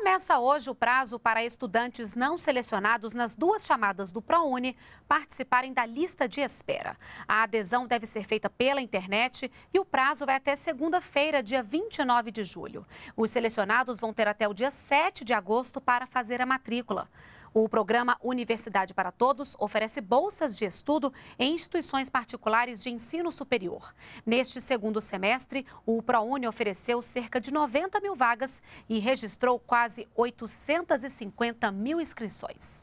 Começa hoje o prazo para estudantes não selecionados nas duas chamadas do ProUni participarem da lista de espera. A adesão deve ser feita pela internet e o prazo vai até segunda-feira, dia 29 de julho. Os selecionados vão ter até o dia 7 de agosto para fazer a matrícula. O programa Universidade para Todos oferece bolsas de estudo em instituições particulares de ensino superior. Neste segundo semestre, o ProUni ofereceu cerca de 90 mil vagas e registrou quase 850 mil inscrições.